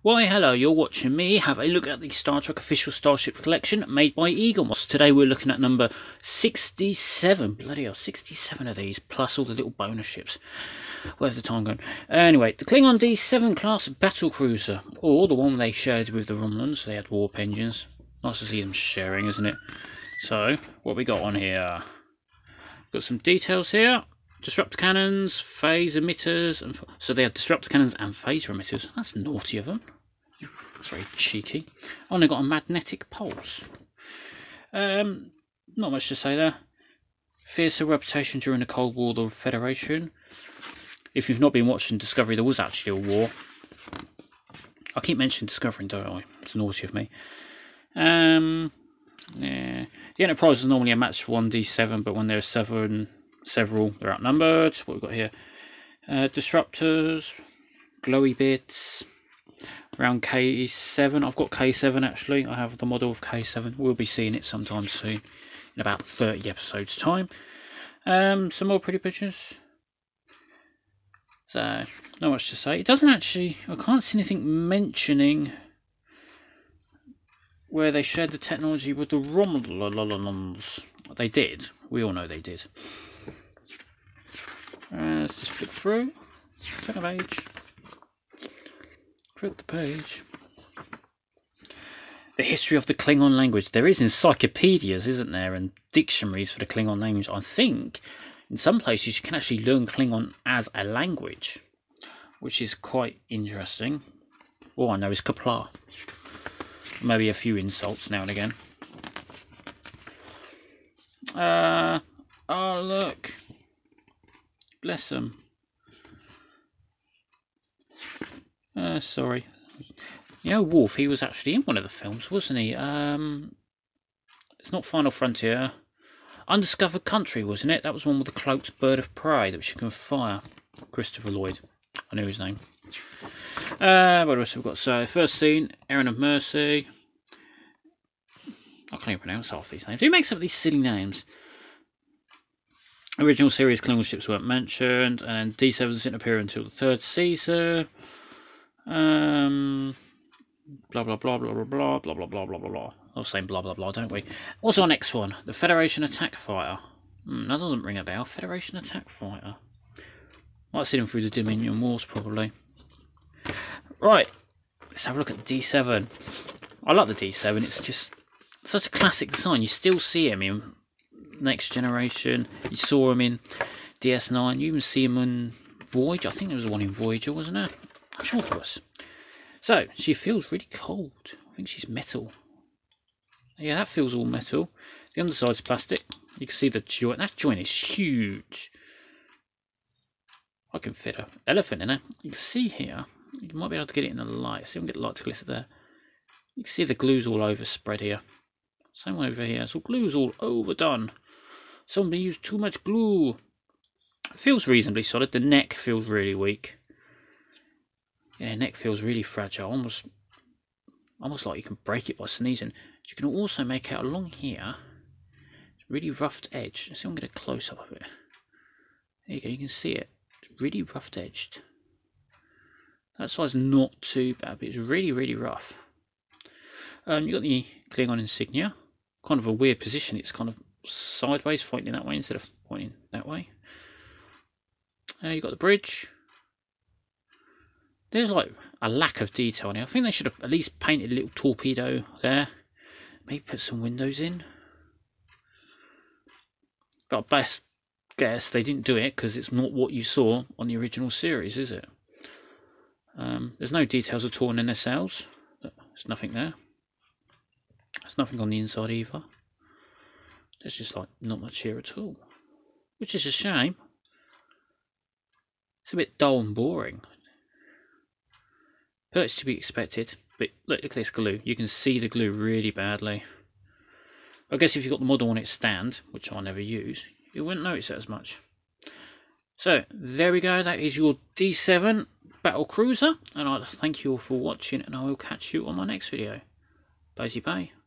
Why, hello, you're watching me have a look at the Star Trek Official Starship Collection made by Eaglemoss. Today we're looking at number 67. Bloody hell, 67 of these, plus all the little bonus ships. Where's the time going? Anyway, the Klingon D7 class battle cruiser, or the one they shared with the Romulans. They had warp engines. Nice to see them sharing, isn't it? So, what we got on here? Got some details here. Disruptor cannons, phase emitters, and so they have disruptor cannons and phaser emitters. That's naughty of them. That's very cheeky. Oh, and they've got a magnetic pulse. Um, not much to say there. Fiercer reputation during the Cold War, the Federation. If you've not been watching Discovery, there was actually a war. I keep mentioning Discovery, don't I? It's naughty of me. Um, yeah. The Enterprise is normally a match for 1d7, but when there's seven several. They're outnumbered. What we've got here? Uh, disruptors, glowy bits, around K7. I've got K7 actually. I have the model of K7. We'll be seeing it sometime soon, in about 30 episodes' time. Um, some more pretty pictures. So, not much to say. It doesn't actually, I can't see anything mentioning where they shared the technology with the Romulans. They did. We all know they did. Uh, let's just flick through. Turn the page. Flip the page. The history of the Klingon language. There is encyclopedias, isn't there, and dictionaries for the Klingon language. I think in some places you can actually learn Klingon as a language, which is quite interesting. All I know is Qapla'. Maybe a few insults now and again. Uh, oh, look. Bless them. Uh, sorry. You know, Worf, he was actually in one of the films, wasn't he? Um, it's not Final Frontier. Undiscovered Country, wasn't it? That was one with the cloaked bird of prey that she can fire. Christopher Lloyd. I knew his name. Uh, what else have we got? So, first scene, Errand of Mercy. I can't even pronounce half these names. Who makes up these silly names? Original series Klingon ships weren't mentioned, and D7 didn't appear until the third season. Um, blah blah blah blah blah blah blah blah blah blah blah blah. I'm saying blah blah blah, don't we? What's our next one? The Federation Attack Fighter. Hmm, that doesn't ring a bell. Federation Attack Fighter. Might see them through the Dominion Wars, probably. Right, let's have a look at the D7. I like the D7. It's just such a classic design. You still see him in Next Generation. You saw him in DS9. You even see him in Voyager. I think there was one in Voyager, wasn't there? I'm sure there was. So, she feels really cold. I think she's metal. Yeah, that feels all metal. The underside's plastic. You can see the joint. That joint is huge. I can fit an elephant in it. You can see here. You might be able to get it in the light. See if we can get the light to glitter there. You can see the glue's all over spread here. Same way over here. So glue's all overdone. Somebody used too much glue. Feels reasonably solid. The neck feels really weak. Yeah, neck feels really fragile. Almost, almost like you can break it by sneezing. You can also make out along here, really roughed edge. Let's see if I can get a close up of it. There you go. You can see it. It's really roughed edged. That side's not too bad, but it's really, really rough. Um, you got the Klingon insignia. Kind of a weird position. It's kind of sideways, pointing that way instead of pointing that way. Uh, you got the bridge. There's like a lack of detail here. I think they should have at least painted a little torpedo there. Maybe put some windows in. But best guess they didn't do it because it's not what you saw on the original series, is it? Um, there's no details at all in their sails. There's nothing there. There's nothing on the inside either. There's just like not much here at all. Which is a shame. It's a bit dull and boring. But it's to be expected. But look, at this glue. You can see the glue really badly. I guess if you've got the model on its stand, which I never use, you wouldn't notice it as much. So, there we go. That is your D7 Battle Cruiser. And I'd thank you all for watching, and I will catch you on my next video. Bye bye.